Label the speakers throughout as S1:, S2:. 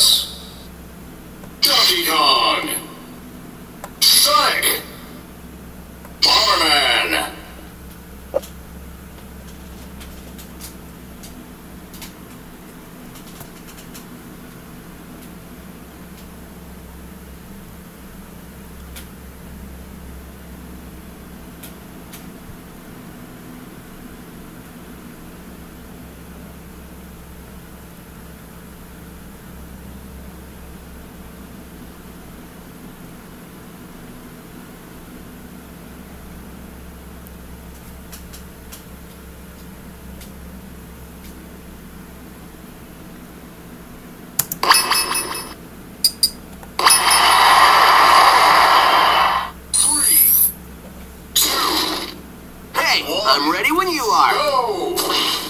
S1: Samus.
S2: Hey, I'm ready when you are.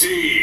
S1: Team.